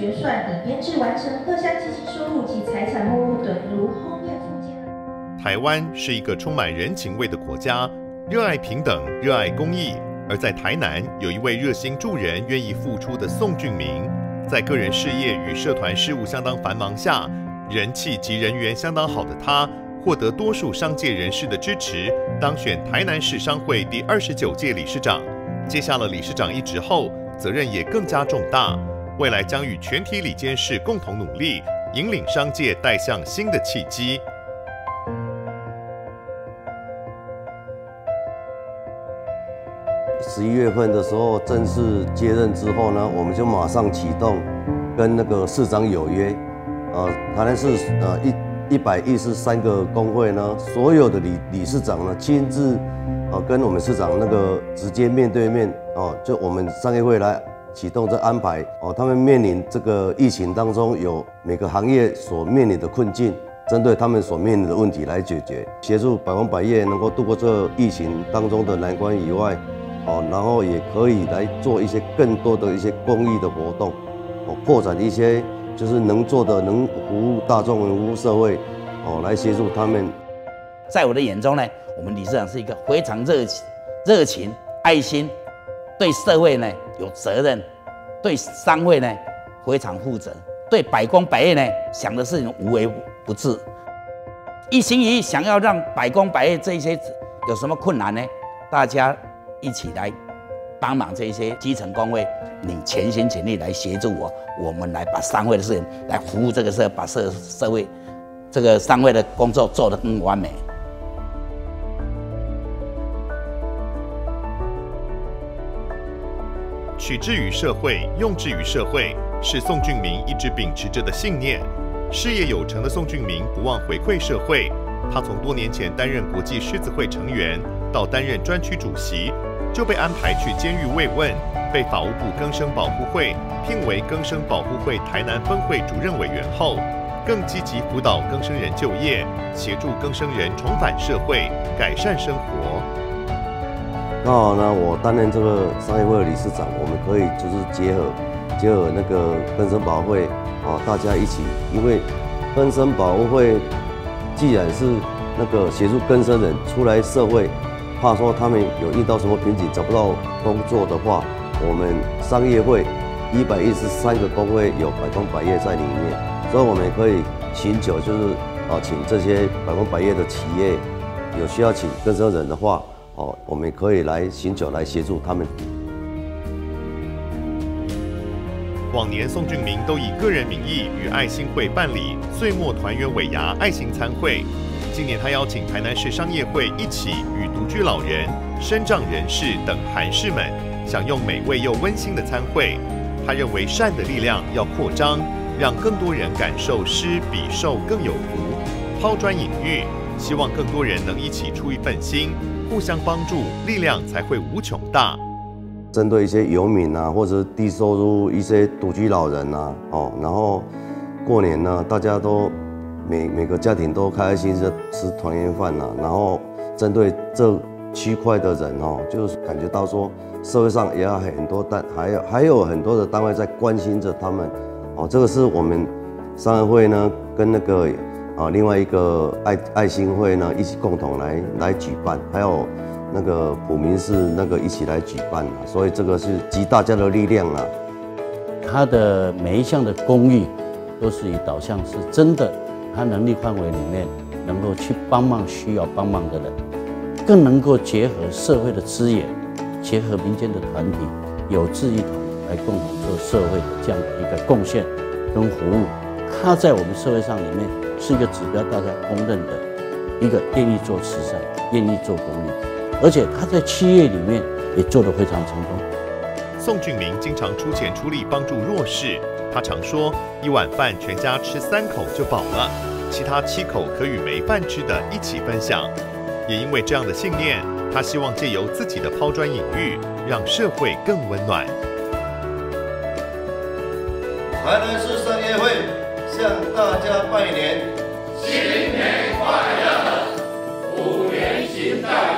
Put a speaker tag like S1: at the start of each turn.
S1: 研制完成各项基金收入及财产目录等，如后面附件。
S2: 台湾是一个充满人情味的国家，热爱平等，热爱公益。而在台南，有一位热心助人、愿意付出的宋俊明，在个人事业与社团事务相当繁忙下，人气及人缘相当好的他，获得多数商界人士的支持，当选台南市商会第二十九届理事长。接下了理事长一职后，责任也更加重大，未来将与全体理监事共同努力，引领商界带向新的契机。
S3: 十一月份的时候正式接任之后呢，我们就马上启动跟那个市长有约，呃，台南市呃一一百一十三个工会呢，所有的理理事长呢亲自呃跟我们市长那个直接面对面哦，就我们商业会来启动这安排哦，他们面临这个疫情当中有每个行业所面临的困境，针对他们所面临的问题来解决，协助百工百业能够度过这疫情当中的难关以外。哦，然后也可以来做一些更多的一些公益的活动，哦，扩展一些就是能做的、能服务大众、服务社会，哦，来协助他们。
S4: 在我的眼中呢，我们理事长是一个非常热情、热情、爱心，对社会呢有责任，对商会呢非常负责，对百工百业呢想的事情无微不至，一心一意想要让百工百业这些有什么困难呢？大家。一起来帮忙这些基层工会，你全心全力来协助我，我们来把商会的事情来服务这个社，把社社会这个商会的工作做得更完美。
S2: 取之于社会，用之于社会，是宋俊明一直秉持着的信念。事业有成的宋俊明不忘回馈社会，他从多年前担任国际狮子会成员，到担任专区主席。就被安排去监狱慰问，被法务部更生保护会聘为更生保护会台南分会主任委员后，更积极辅导更生人就业，协助更生人重返社会，改善生活。
S3: 刚好呢，我担任这个商业会的理事长，我们可以就是结合结合那个更生保会啊，大家一起，因为更生保会既然是那个协助更生人出来社会。怕说他们有遇到什么瓶颈找不到工作的话，我们商业会一百一十三个工会有百工百业在里面，所以我们可以请求，就是啊，请这些百工百业的企业有需要请更生人的话，哦，我们可以来请求来协助他们。
S2: 往年宋俊明都以个人名义与爱心会办理岁末团圆尾牙爱心餐会。今年他邀请台南市商业会一起与独居老人、身障人士等韩士们享用美味又温馨的餐会。他认为善的力量要扩张，让更多人感受施比受更有福。抛砖引玉，希望更多人能一起出一份心，互相帮助，力量才会无穷大。
S3: 针对一些游民啊，或者低收入一些独居老人啊，哦，然后过年呢，大家都。每每个家庭都开开心心吃团圆饭呐，然后针对这区块的人哦，就是感觉到说社会上也有很多单，还有还有很多的单位在关心着他们哦。这个是我们商会呢跟那个啊另外一个爱爱心会呢一起共同来来举办，还有那个普明市那个一起来举办，所以这个是集大家的力量啊。
S4: 他的每一项的公益都是以导向是真的。他能力范围里面，能够去帮忙需要帮忙的人，更能够结合社会的资源，结合民间的团体，有志一同来共同做社会的这样的一个贡献跟服务。他在我们社会上里面是一个指标，大家公认的一个愿意做慈善、愿意做公益，而且他在企业里面也做得非常成功。
S2: 宋俊明经常出钱出力帮助弱势。他常说：“一碗饭全家吃三口就饱了，其他七口可与没饭吃的一起分享。”也因为这样的信念，他希望借由自己的抛砖引玉，让社会更温暖。
S5: 台南市商业会向大家拜年，
S6: 新年快乐，虎年行大运。